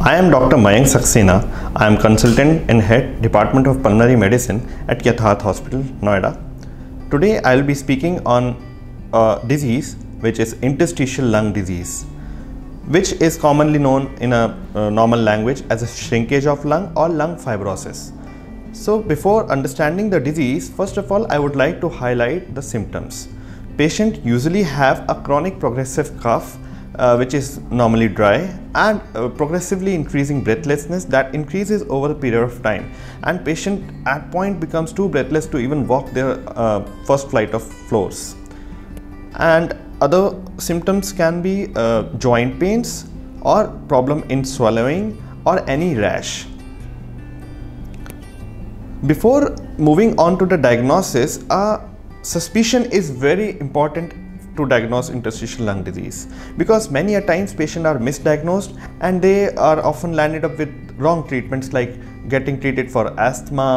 I am Dr. Mayank Saxena. I am consultant and head Department of Pulmonary Medicine at Yatharth Hospital, Noida. Today I will be speaking on a disease which is interstitial lung disease, which is commonly known in a uh, normal language as a shrinkage of lung or lung fibrosis. So before understanding the disease, first of all I would like to highlight the symptoms. Patient usually have a chronic progressive cough uh, which is normally dry and uh, progressively increasing breathlessness that increases over a period of time. And patient at point becomes too breathless to even walk their uh, first flight of floors. And other symptoms can be uh, joint pains or problem in swallowing or any rash. Before moving on to the diagnosis a suspicion is very important to diagnose interstitial lung disease. Because many a times patients are misdiagnosed and they are often landed up with wrong treatments like getting treated for asthma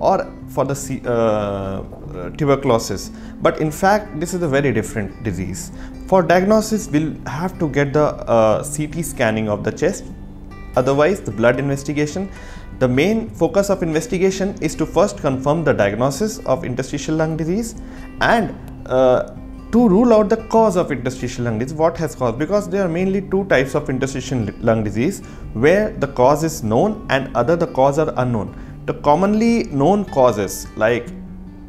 or for the uh, tuberculosis. But in fact this is a very different disease. For diagnosis we'll have to get the uh, CT scanning of the chest. Otherwise the blood investigation the main focus of investigation is to first confirm the diagnosis of interstitial lung disease and uh, to rule out the cause of interstitial lung disease, what has caused? Because there are mainly two types of interstitial lung disease where the cause is known and other the cause are unknown. The commonly known causes like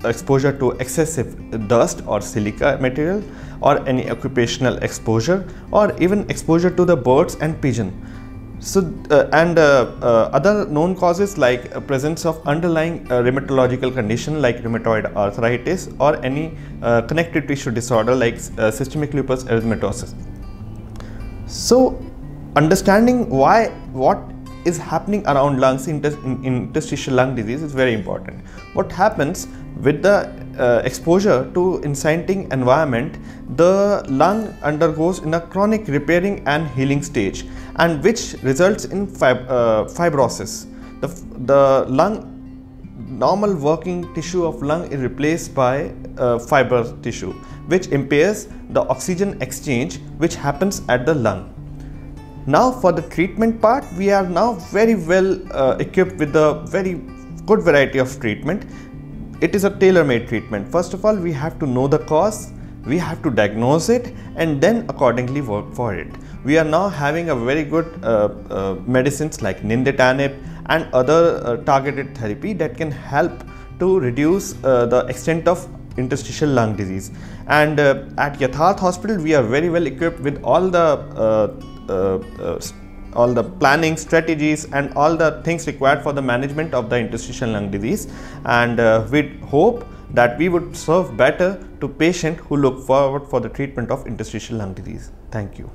exposure to excessive dust or silica material or any occupational exposure or even exposure to the birds and pigeon so, uh, and uh, uh, other known causes like presence of underlying uh, rheumatological condition like rheumatoid arthritis or any uh, connective tissue disorder like uh, systemic lupus erythematosus. So, understanding why what is happening around lungs in, in, interstitial lung disease is very important. What happens with the uh, exposure to inciting environment, the lung undergoes in a chronic repairing and healing stage and which results in fib uh, fibrosis. The, the lung normal working tissue of lung is replaced by uh, fiber tissue which impairs the oxygen exchange which happens at the lung. Now for the treatment part, we are now very well uh, equipped with a very good variety of treatment. It is a tailor-made treatment. First of all, we have to know the cause, we have to diagnose it and then accordingly work for it. We are now having a very good uh, uh, medicines like nintedanib and other uh, targeted therapy that can help to reduce uh, the extent of interstitial lung disease. And uh, at Yatharth Hospital, we are very well equipped with all the all the planning strategies and all the things required for the management of the interstitial lung disease and uh, we hope that we would serve better to patients who look forward for the treatment of interstitial lung disease. Thank you.